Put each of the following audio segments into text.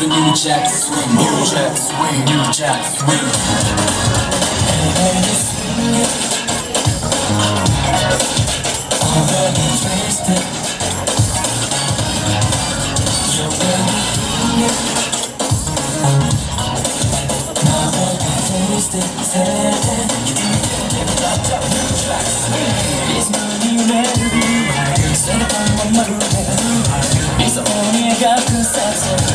the new jack swing, new jack swing, new jack swing. Already twisted. You're ready. Now that you only a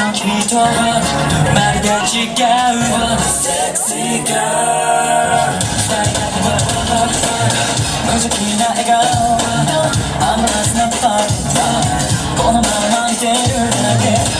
の君とはまるで違う。Sexy girl 二人が無邪気な笑顔甘夏なパーティーこのまま出るだけ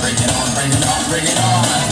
Bring it on, bring it on, bring it on.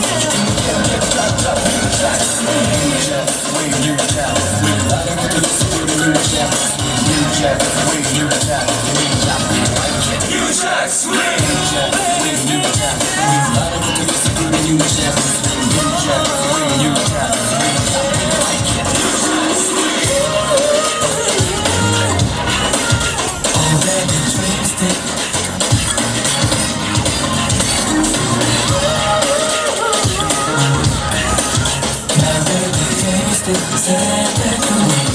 Saturday